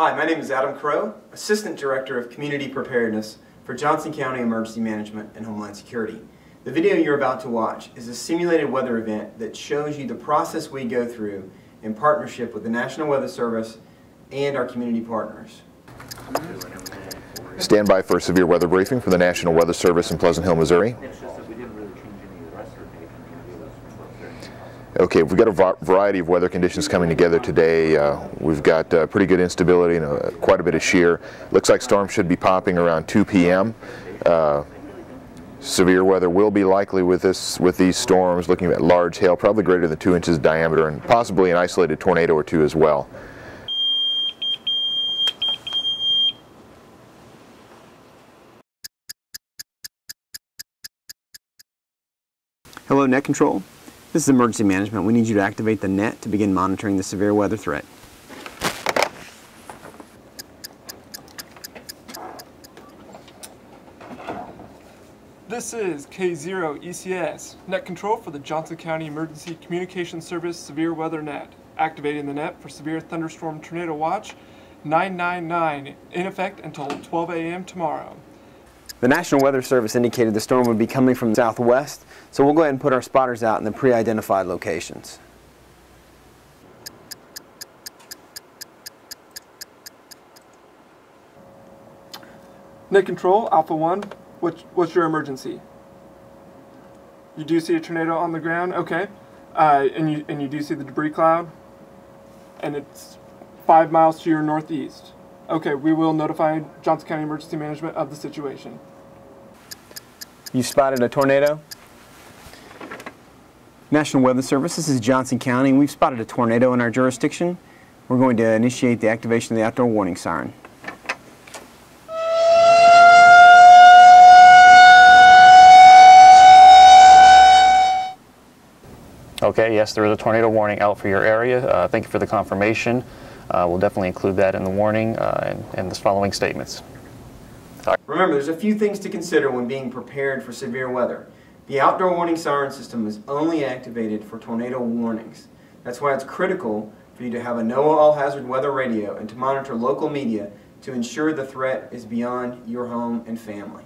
Hi, my name is Adam Crow, Assistant Director of Community Preparedness for Johnson County Emergency Management and Homeland Security. The video you're about to watch is a simulated weather event that shows you the process we go through in partnership with the National Weather Service and our community partners. Stand by for a severe weather briefing from the National Weather Service in Pleasant Hill, Missouri. It's just that we didn't really change any of the rest of the data. It was close Okay, we've got a variety of weather conditions coming together today. Uh, we've got uh, pretty good instability and uh, quite a bit of shear. Looks like storms should be popping around 2 p.m. Uh, severe weather will be likely with this with these storms. Looking at large hail, probably greater than two inches diameter, and possibly an isolated tornado or two as well. Hello, Net Control. This is Emergency Management. We need you to activate the net to begin monitoring the severe weather threat. This is K0 ECS, net control for the Johnson County Emergency Communication Service Severe Weather Net. Activating the net for Severe Thunderstorm Tornado Watch 999, in effect until 12 a.m. tomorrow. The National Weather Service indicated the storm would be coming from the southwest, so we'll go ahead and put our spotters out in the pre-identified locations. Net control, Alpha 1, what's, what's your emergency? You do see a tornado on the ground? Okay. Uh, and, you, and you do see the debris cloud? And it's five miles to your northeast. Okay, we will notify Johnson County Emergency Management of the situation. You spotted a tornado? National Weather Service, this is Johnson County, and we've spotted a tornado in our jurisdiction. We're going to initiate the activation of the outdoor warning siren. Okay, yes, there is a tornado warning out for your area. Uh, thank you for the confirmation. Uh, we'll definitely include that in the warning uh, and, and the following statements. Remember, there's a few things to consider when being prepared for severe weather. The outdoor warning siren system is only activated for tornado warnings. That's why it's critical for you to have a NOAA all hazard weather radio and to monitor local media to ensure the threat is beyond your home and family.